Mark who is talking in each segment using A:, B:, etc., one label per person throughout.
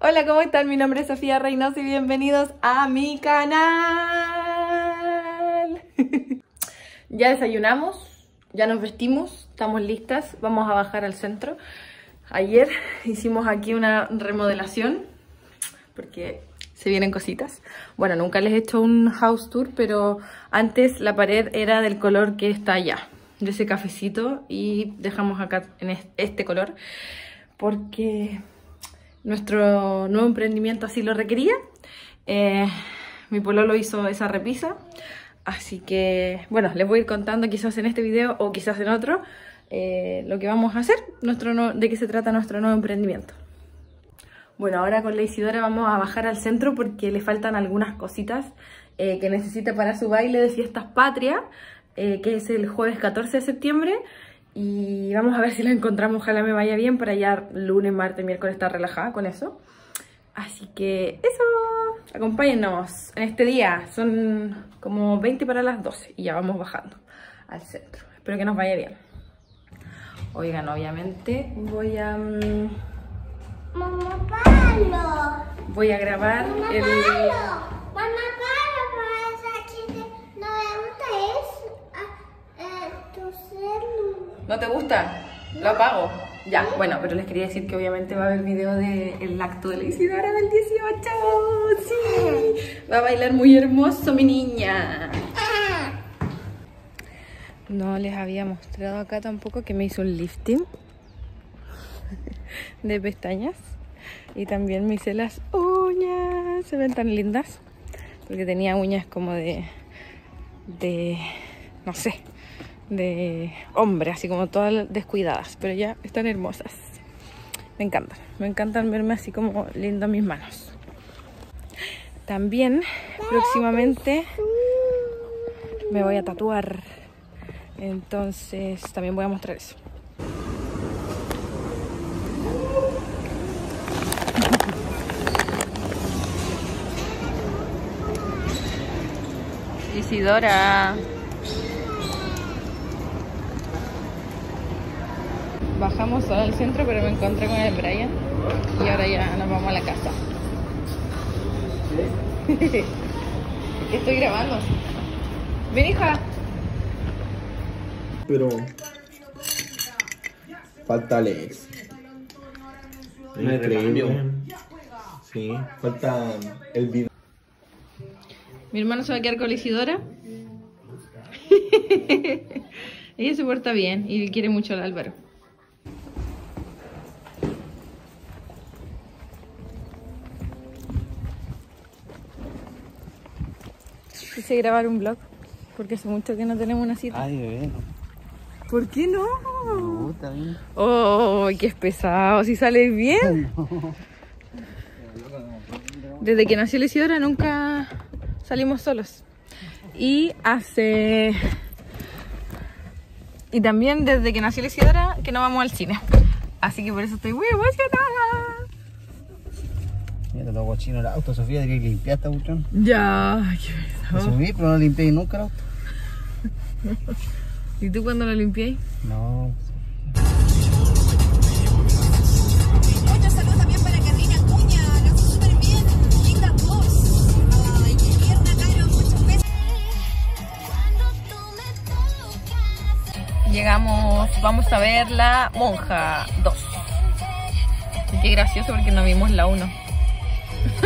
A: Hola, ¿cómo están? Mi nombre es Sofía Reynoso y bienvenidos a mi canal. ya desayunamos, ya nos vestimos, estamos listas, vamos a bajar al centro. Ayer hicimos aquí una remodelación porque se vienen cositas. Bueno, nunca les he hecho un house tour, pero antes la pared era del color que está allá, de ese cafecito y dejamos acá en este color porque nuestro nuevo emprendimiento así lo requería. Eh, mi pololo hizo esa repisa, así que bueno, les voy a ir contando quizás en este video o quizás en otro eh, lo que vamos a hacer, nuestro de qué se trata nuestro nuevo emprendimiento. Bueno, ahora con la Isidora vamos a bajar al centro porque le faltan algunas cositas eh, que necesita para su baile de fiestas patrias, que es el jueves 14 de septiembre. Y vamos a ver si la encontramos, ojalá me vaya bien para ya lunes, martes, miércoles estar relajada con eso. Así que eso, acompáñennos en este día. Son como 20 para las 12 y ya vamos bajando al centro. Espero que nos vaya bien. Oigan, obviamente voy a... Mm,
B: Mamá Palo.
A: Voy a grabar el...
B: Mamá Palo, pues aquí no me gusta eso. Ah, eh, tu celu.
A: ¿No te gusta? Lo apago. Ya, bueno, pero les quería decir que obviamente va a haber video del acto de la Isidora del 18. Sí. Va a bailar muy hermoso mi niña. No les había mostrado acá tampoco que me hizo un lifting de pestañas. Y también me hice las uñas. Se ven tan lindas. Porque tenía uñas como de... De... No sé de hombre, así como todas descuidadas, pero ya están hermosas. Me encantan, me encantan verme así como linda mis manos. También próximamente me voy a tatuar, entonces también voy a mostrar eso. Isidora. Bajamos solo al centro, pero me encontré con el Brian y ahora ya nos vamos a la casa. Estoy grabando. Ven, hija.
C: Pero falta Les. Increíble. Sí, falta el video.
A: Mi hermano se va a quedar con la Isidora. Ella se porta bien y quiere mucho al Álvaro. Quise grabar un vlog porque hace mucho que no tenemos una cita.
C: Ay, bebé.
A: ¿Por qué no?
C: No, está bien.
A: ¡Oh, qué pesado! Si sale bien. Desde que nació Isidora nunca salimos solos. Y hace... Y también desde que nació la Isidora que no vamos al cine. Así que por eso estoy muy emocionada.
C: Mira, los cochino el auto, Sofía, de que limpiaste, buchón.
A: Ya, qué pesado.
C: subí, pero no limpié nunca el auto.
A: ¿Y tú cuándo lo limpié?
C: No.
D: Muchos saludos también para Carolina Acuña, lo hace súper bien, linda voz. Ay, qué tierna, Caro, muchos besos.
A: Llegamos, vamos a ver la Monja 2. Y qué gracioso porque no vimos la 1.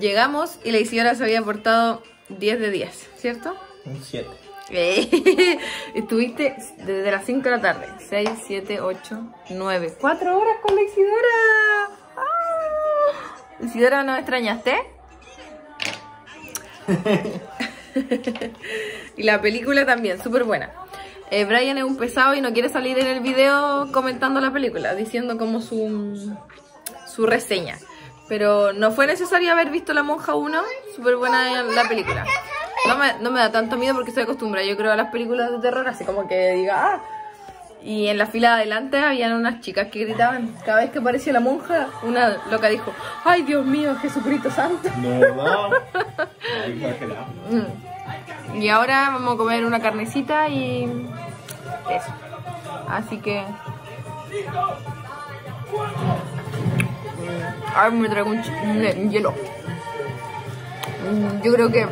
A: Llegamos y la Isidora se había portado 10 de 10, ¿cierto?
C: Un 7.
A: Eh, Estuviste desde las 5 de la tarde. 6, 7, 8, 9. 4 horas con la Isidora. ¡Ah! Isidora, ¿no me extrañaste? y la película también, súper buena. eh, Brian es un pesado y no quiere salir en el video comentando la película, diciendo como su, su reseña. Pero no fue necesario haber visto La Monja 1, súper buena la película. No me, no me da tanto miedo porque estoy acostumbrada, yo creo, a las películas de terror, así como que diga, ah. Y en la fila de adelante habían unas chicas que gritaban, cada vez que aparecía la monja, una loca dijo, ay Dios mío, Jesucristo Santo.
E: No.
A: Mm. Y ahora vamos a comer una carnecita y eso. Así que... Ahora me traigo un, hielo. Yo creo que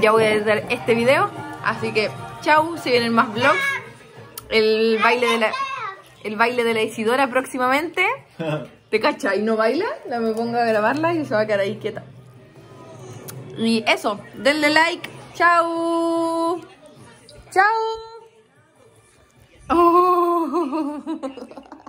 A: ya voy a editar este video. Así que chau, se vienen más vlogs. El baile de la... El baile de la Isidora próximamente. ¿Te cacha? ¿Y no baila? La me pongo a grabarla y se va a quedar ahí quieta. Y eso, denle like. Chao. Chao. Oh.